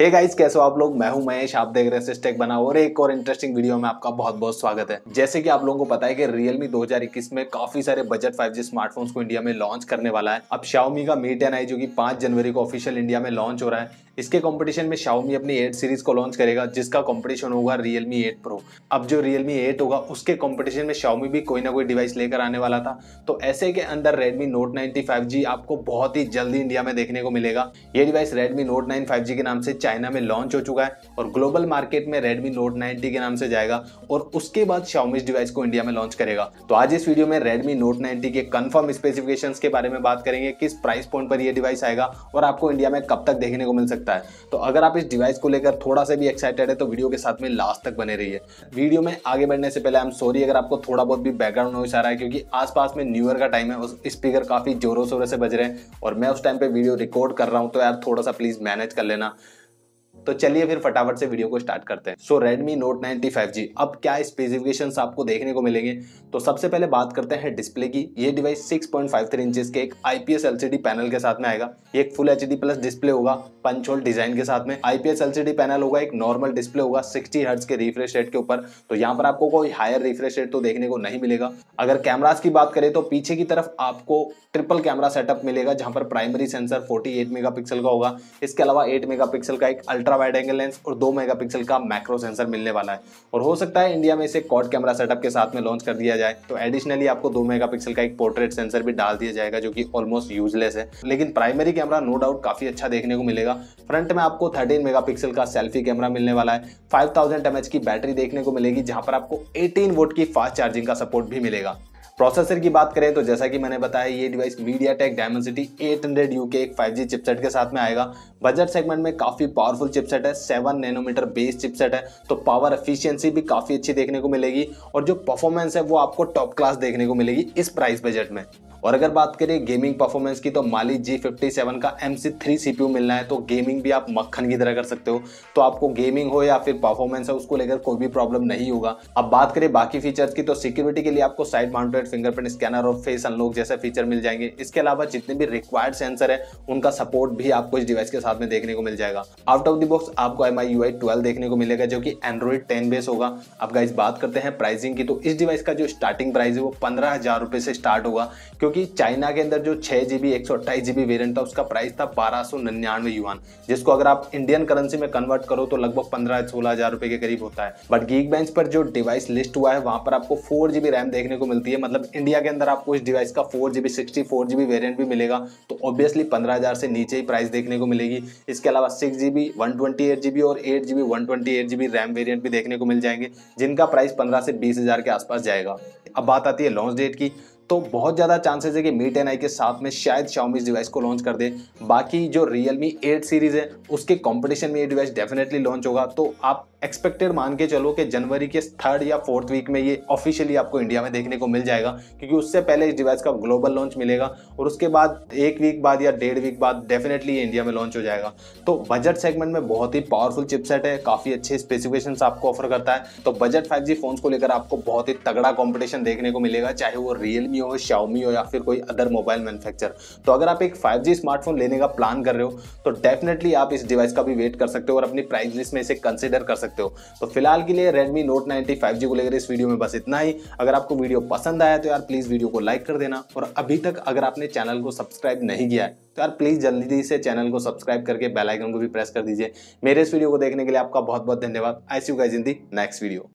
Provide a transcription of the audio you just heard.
Hey guys कैसे हो आप लोग? मैं हूँ महेश, आप देख रहे हैं सिस्टेक बना और एक और इंटरेस्टिंग वीडियो में आपका बहुत बहुत स्वागत है। जैसे कि आप लोगों को पता है कि Realme 2021 में काफ़ी सारे बजट 5G स्मार्टफोन्स को इंडिया में लॉन्च करने वाला है। अब Xiaomi का Mi 10i जो कि 5 जनवरी को ऑफिशियल इंडिया में लॉन्च हो रहा है इसके कंपटीशन में Xiaomi अपनी 8 सीरीज़ को लॉन्च करेगा, जिसका कंपटीशन होगा Realme 8 Pro अब जो Realme 8 होगा, उसके कंपटीशन में Xiaomi भी कोई ना कोई डिवाइस लेकर आने वाला था। तो ऐसे के अंदर Redmi Note 9 5G आपको बहुत ही जल्दी इंडिया में देखने को मिलेगा। ये डिवाइस Redmi Note 9 5G के नाम से चाइना में लॉन्च हो चुका है और ग्लोबल मार्केट में Redmi Note 90 के नाम से जाएगा और उसके बाद Xiaomi इस डिवाइस को इंडिया में लॉन्च करेगा। तो आज इस वीडियो में Redmi Note 90 के कंफर्म स्पेसिफिकेशन के बारे में बात करेंगे, किस प्राइस पॉइंट पर यह डिवाइस आएगा और आपको इंडिया में कब तक देखने को मिल सकता है। तो अगर आप इस डिवाइस को लेकर थोड़ा सा भी एक्साइटेड है तो वीडियो के साथ में लास्ट तक बने रहिए। वीडियो में आगे बढ़ने से पहले आई एम सॉरी अगर आपको थोड़ा बहुत भी बैकग्राउंड नॉइस आ रहा है, क्योंकि आसपास में न्यू ईयर का टाइम है, उस स्पीकर काफ़ी जोरों शोरों से बज रहे हैं, और मैं उस टाइम पर वीडियो रिकॉर्ड कर रहा हूँ तो यार थोड़ा सा प्लीज़ मैनेज कर लेना। तो चलिए फिर फटाफट से वीडियो को स्टार्ट करते हैं। सो Redmi Note 90 5G अब क्या स्पेसिफिकेशन आपको देखने को मिलेंगे? तो सबसे पहले बात करते हैं डिस्प्ले की। ये डिवाइस 6.53 इंचेस के एक IPS LCD पैनल के साथ में आएगा। ये एक फुल एचडी प्लस डिस्प्ले होगा पंच होल डिज़ाइन के साथ में। IPS LCD पैनल होगा, एक नॉर्मल डिस्प्ले होगा 60 हर्ट्ज के रिफ्रेश रेट के ऊपर। तो यहाँ पर आपको कोई हायर रिफ्रेश रेट तो देखने को नहीं मिलेगा। अगर कैमराज की बात करें तो पीछे की तरफ़ आपको ट्रिपल कैमरा सेटअप मिलेगा, जहाँ पर प्राइमरी सेंसर 48 मेगापिक्सल का होगा। इसके अलावा 8 मेगापिक्सल का एक अल्ट्रा वाइड एंगल लेंस और 2 मेगापिक्सल का मैक्रो सेंसर मिलने वाला है। और हो सकता है इंडिया में इसे कॉड कैमरा सेटअप के साथ में लॉन्च कर दिया जाए। तो एडिशनली आपको 2 मेगापिक्सल का एक पोर्ट्रेट सेंसर भी डाल दिया जाएगा, जो कि ऑलमोस्ट यूजलेस है। लेकिन प्राइमरी कैमरा नो डाउट काफ़ी अच्छा देखने को मिलेगा। फ्रंट में आपको थर्टीन मेगा का सेल्फी कैमरा मिलने वाला है। फाइव थाउज़ेंड की बैटरी देखने को मिलेगी, जहाँ पर आपको एटीन वोट की फास्ट चार्जिंग का सपोर्ट भी मिलेगा। प्रोसेसर की बात करें तो जैसा कि मैंने बताया, ये device MediaTek Dimensity 800 U के एक फाइव जी चिपसेट के साथ में आएगा। बजट सेगमेंट में काफ़ी पावरफुल चिपसेट है सेवन नैनोमीटर बेस चिपसेट है तो पावर एफिशिएंसी भी काफ़ी अच्छी देखने को मिलेगी और जो परफॉर्मेंस है वो आपको टॉप क्लास देखने को मिलेगी इस प्राइस बजट में। और अगर बात करें गेमिंग परफॉर्मेंस की तो माली जी फिफ्टी सेवन का एम सी थ्री सी मिलना है तो गेमिंग भी आप मक्खन की तरह कर सकते हो। तो आपको गेमिंग हो या फिर परफॉर्मेंस है, उसको लेकर कोई भी प्रॉब्लम नहीं होगा। अब बात करें बाकी फीचर्स की तो सिक्योरिटी के लिए आपको साइड माउंटेड फिंगरप्रिंट स्कैनर और फेस अनलॉक जैसे फीचर मिल जाएँगे। इसके अलावा जितने भी रिक्वायर्ड सेंसर है, उनका सपोर्ट भी आपको इस डिवाइस के साथ में देखने को मिल जाएगा। आउट ऑफ़ द बॉक्स आपको M I U I twelve देखने को मिलेगा, जो कि एंड्रॉइड टेन बेस होगा। अब गाइस बात करते हैं प्राइसिंग की तो इस डिवाइस का जो स्टार्टिंग प्राइस है, वो पंद्रह हज़ार रुपए से स्टार्ट होगा, क्योंकि चाइना के अंदर जो छह जीबी एक सौ अट्ठाईस जीबी वेरियंट था, उसका प्राइस था बारह सौ निन्यानवे युवान जिसको अगर आप इंडियन करेंसी में कन्वर्ट करो तो लगभग पंद्रह सोलह हज़ार रुपए के करीब होता है। बट गीक बेंच पर जो डिवाइस लिस्ट हुआ है, वहाँ पर आपको फोर जीबी रैम देखने को मिलती है मतलब इंडिया के अंदर आपको इस डिवाइस का four G B sixty four G B variant भी मिलेगा तो ऑब्वियसली पंद्रह हज़ार से नीचे ही प्राइस देखने को मिलेगी। इसके अलावा six G B one twenty eight G B और eight G B one twenty eight G B RAM variant भी देखने को मिल जाएँगे, जिनका प्राइस पंद्रह से बीस हज़ार के आसपास जाएगा। अब बात आती है लॉन्च डेट की तो बहुत ज़्यादा चांसेस है कि मी टेन आई के साथ में शायद Xiaomi इस डिवाइस को लॉन्च कर दे। बाकी जो Realme 8 सीरीज़ है, उसके कंपटीशन में ये डिवाइस डेफिनेटली लॉन्च होगा तो आप एक्सपेक्टेड मान के चलो कि जनवरी के थर्ड या फोर्थ वीक में ये ऑफिशियली आपको इंडिया में देखने को मिल जाएगा, क्योंकि उससे पहले इस डिवाइस का ग्लोबल लॉन्च मिलेगा और उसके बाद एक वीक बाद या डेढ़ वीक बाद डेफिनेटली ये इंडिया में लॉन्च हो जाएगा। तो बजट सेगमेंट में बहुत ही पावरफुल चिपसेट है, काफ़ी अच्छे स्पेसिफिकेशन आपको ऑफ़र करता है। तो बजट फाइव फ़ोन को लेकर आपको बहुत ही तगड़ा कॉम्पिटिशन देखने को मिलेगा, चाहे वो रियलमी हो शाओमी हो या फिर कोई अदर मोबाइल मैन्युफैक्चर तो अगर आप एक फाइव स्मार्टफ़ोन लेने का प्लान कर रहे हो तो डेफिनेटली आप इस डिवाइस का भी वेट कर सकते हो और अपनी प्राइस लिस्ट में इसे कंसिडर कर सकते तो फ़िलहाल के लिए Redmi Note 90 5G को लेकर इस वीडियो में बस इतना ही। अगर आपको वीडियो पसंद आया तो यार प्लीज़ वीडियो को लाइक कर देना। और अभी तक अगर आपने चैनल को सब्सक्राइब नहीं किया है तो यार प्लीज़ जल्दी से चैनल को सब्सक्राइब करके बेल आइकन को भी प्रेस कर दीजिए। मेरे इस वीडियो को देखने के लिए आपका बहुत बहुत धन्यवाद। I see you guys in the next video